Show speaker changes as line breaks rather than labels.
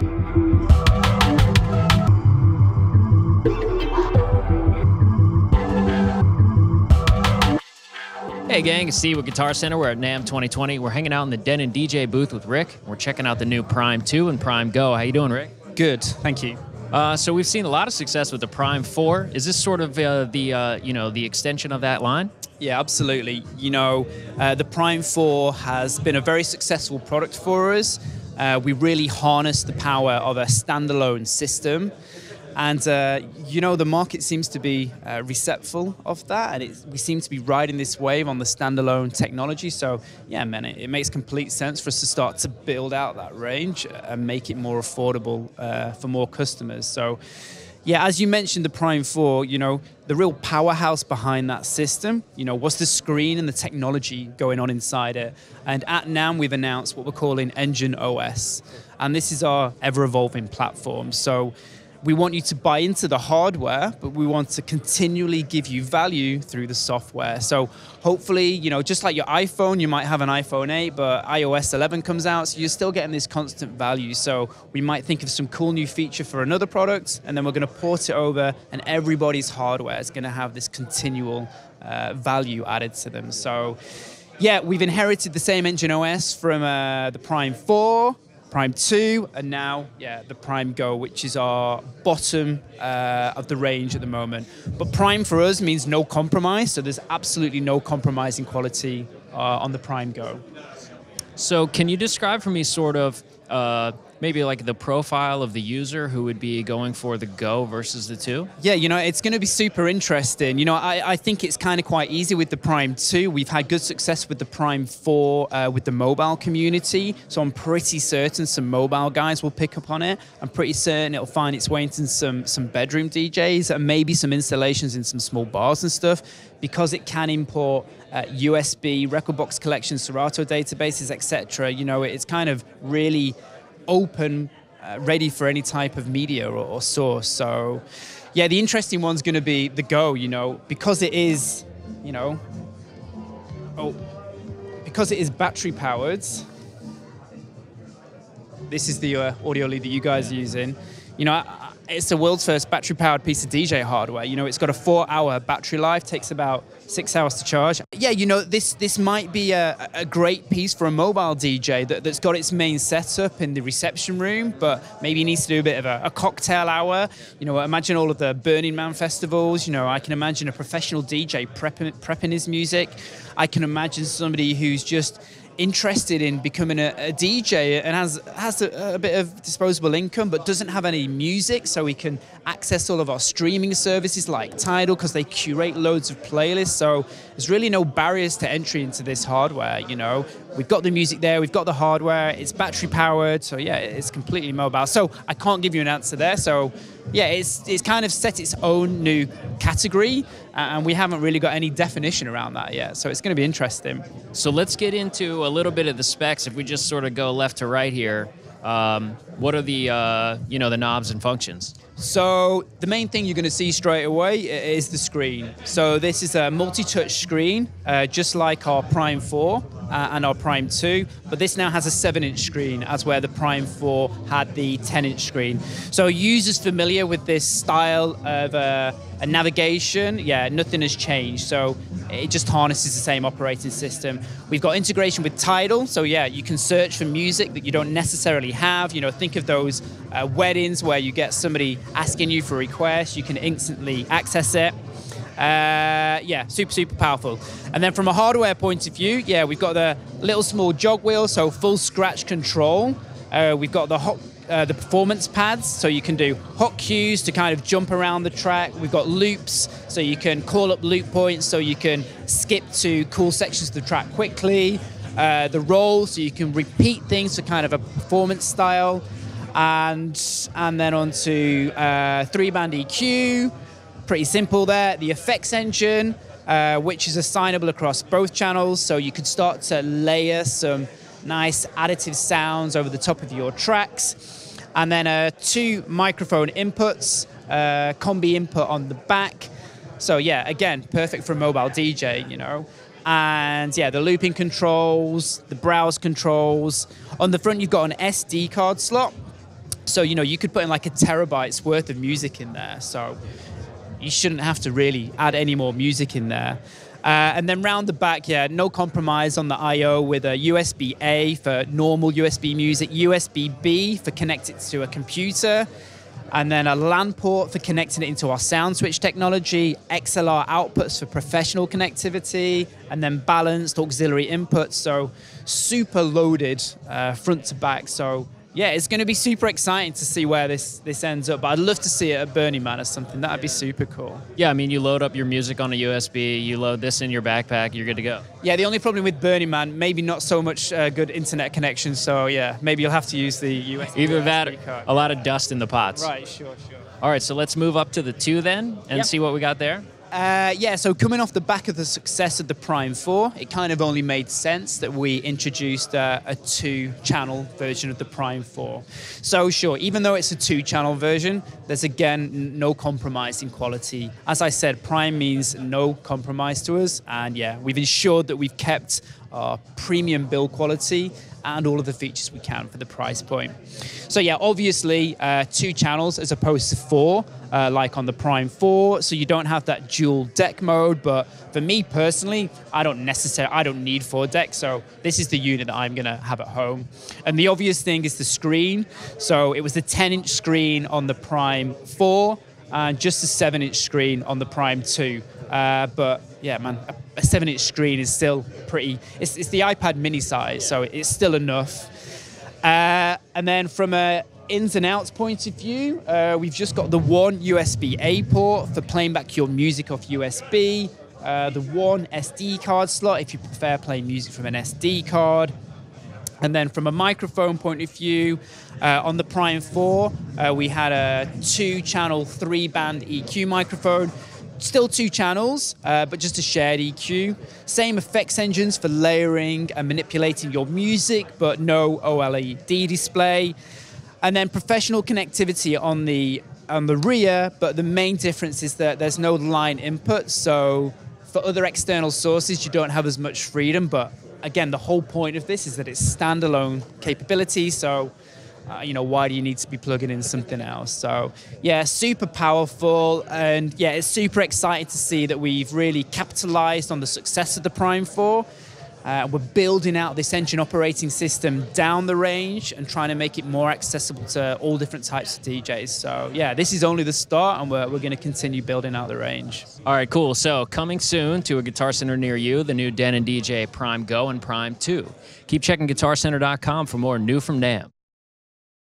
Hey gang, it's Steve with Guitar Center. We're at NAMM 2020. We're hanging out in the Denon DJ booth with Rick. We're checking out the new Prime 2 and Prime Go. How you doing, Rick?
Good, thank you.
Uh, so we've seen a lot of success with the Prime 4. Is this sort of uh, the uh, you know the extension of that line?
Yeah, absolutely. You know, uh, the Prime 4 has been a very successful product for us. Uh, we really harness the power of a standalone system. And uh, you know the market seems to be uh, receptive of that, and we seem to be riding this wave on the standalone technology. So yeah, man, it, it, makes complete sense for us to start to build out that range and make it more affordable uh, for more customers. So yeah, as you mentioned, the Prime 4, you know, the real powerhouse behind that system, you know, was the screen and the technology going on inside it. And at NAMM, we've announced what we're calling Engine OS. And this is our ever evolving platform. So we want you to buy into the hardware, but we want to continually give you value through the software. So hopefully, you know, just like your iPhone, you might have an iPhone 8, but iOS 11 comes out, so you're still getting this constant value. So we might think of some cool new feature for another product, and then we're going to port it over, and everybody's hardware is going to have this continual uh, value added to them. So yeah, we've inherited the same engine OS from uh, the Prime 4 Prime 2, and now, yeah, the Prime Go, which is our bottom uh, of the range at the moment. But Prime for us means no compromise, so there's absolutely no compromise in quality uh, on the Prime Go.
So, can you describe for me sort of uh, maybe like the profile of the user who would be going for the Go versus the 2?
Yeah, you know, it's going to be super interesting. You know, I, I think it's kind of quite easy with the Prime 2. We've had good success with the Prime 4 uh, with the mobile community. So I'm pretty certain some mobile guys will pick up on it. I'm pretty certain it'll find its way into some, some bedroom DJs and maybe some installations in some small bars and stuff because it can import uh, USB, rekordbox collections, Serato databases, etc. You know, it's kind of really open, uh, ready for any type of media or, or source. So, yeah, the interesting one's going to be the Go. You know, because it is, you know, oh, because it is battery powered. This is the uh, audio lead that you guys are using. You know, it's the world's first battery powered piece of DJ hardware. You know, it's got a four hour battery life, takes about six hours to charge. Yeah, you know, this this might be a, a great piece for a mobile DJ that, that's got its main setup in the reception room, but maybe needs to do a bit of a, a cocktail hour. You know, imagine all of the Burning Man festivals. You know, I can imagine a professional DJ prepping, prepping his music. I can imagine somebody who's just interested in becoming a, a DJ and has has a, a, bit of disposable income but doesn't have any music, so we can access all of our streaming services like Tidal because they curate loads of playlists. So there's really no barriers to entry into this hardware. You know, we've got the music there, we've got the hardware, it's battery powered, so yeah, it's completely mobile. So I can't give you an answer there. So yeah, it's it's kind of set its own new category, and we haven't really got any definition around that yet. So it's going to be interesting.
So let's get into a little bit of the specs. If we just sort of go left to right here, um, what are the uh, you know the knobs and functions?
So the main thing you're going to see straight away is the screen. So this is a multi-touch screen, uh, just like our Prime 4 uh, and our Prime 2, but this now has a 7-inch screen, as where the Prime 4 had the 10-inch screen. So users familiar with this style of uh, a navigation, yeah, nothing has changed. So it just harnesses the same operating system. We've got integration with Tidal, so yeah, you can search for music that you don't necessarily have. You know, think of those uh, weddings where you get somebody asking you for a request, you can instantly access it. Uh, yeah, super, super powerful. And then from a hardware point of view, yeah, we've got the little small jog wheel, so full scratch control. Uh, we've got the hot, uh, the performance pads, so you can do hot cues to kind of jump around the track. We've got loops, so you can call up loop points, so you can skip to cool sections of the track quickly. Uh, the roll, so you can repeat things to kind of a performance style and and then onto uh, three band EQ. Pretty simple there. The effects engine, uh, which is assignable across both channels, so you could start to layer some nice additive sounds over the top of your tracks. And then uh, two microphone inputs, uh, combi input on the back. So yeah, again, perfect for a mobile DJ, you know. And yeah, the looping controls, the browse controls. On the front, you've got an SD card slot, So you know you could put in like a terabyte's worth of music in there. So you shouldn't have to really add any more music in there. Uh, and then round the back, yeah, no compromise on the I/O with a USB A for normal USB music, USB B for connect it to a computer, and then a LAN port for connecting it into our SoundSwitch technology, XLR outputs for professional connectivity, and then balanced auxiliary inputs. So super loaded uh, front to back. So yeah, it's going to be super exciting to see where this this ends up. But I'd love to see it at Burning Man or something. That'd be super cool.
Yeah, I mean, you load up your music on a USB, you load this in your backpack, you're good to go.
Yeah, the only problem with Burning Man, maybe not so much uh, good internet connection. So yeah, maybe you'll have to use the USB.
Either that,
SD card.
a lot of dust in the pots.
Right, sure, sure.
All right, so let's move up to the two then and
Yep.
see what we got there.
Uh, yeah, so coming off the back of the success of the Prime 4, it kind of only made sense that we introduced uh, a two channel version of the Prime 4. So, sure, even though it's a two channel version, there's again no compromise in quality. As I said, Prime means no compromise to us, and yeah, we've ensured that we've kept our premium build quality and all of the features we can for the price point. So yeah, obviously uh, two channels as opposed to four, uh, like on the Prime 4. So you don't have that dual deck mode. But for me personally, I don't necessarily, I don't need four decks. So this is the unit that I'm gonna have at home. And the obvious thing is the screen. So it was the 10-inch screen on the Prime 4 and just a 7-inch screen on the Prime 2. Uh, but yeah, man, a, seven-inch screen is still pretty. It's, it's the iPad mini size, so it's still enough. Uh, and then from a ins and outs point of view, uh, we've just got the one USB A port for playing back your music off USB. Uh, the one SD card slot if you prefer playing music from an SD card. And then from a microphone point of view, uh, on the Prime 4, uh, we had a two channel, three band EQ microphone. Still two channels, uh, but just a shared EQ. Same effects engines for layering and manipulating your music, but no OLED display. And then professional connectivity on the on the rear, but the main difference is that there's no line input. So for other external sources, you don't have as much freedom. But again, the whole point of this is that it's standalone capability. So uh, you know, why do you need to be plugging in something else? So, yeah, super powerful. And yeah, it's super exciting to see that we've really capitalized on the success of the Prime 4. Uh, we're building out this engine operating system down the range and trying to make it more accessible to all different types of DJs. So, yeah, this is only the start, and we're, we're going to continue building out the range.
All right, cool. So coming soon to a Guitar Center near you, the new Denon DJ Prime Go and Prime 2. Keep checking GuitarCenter.com for more new from NAMM.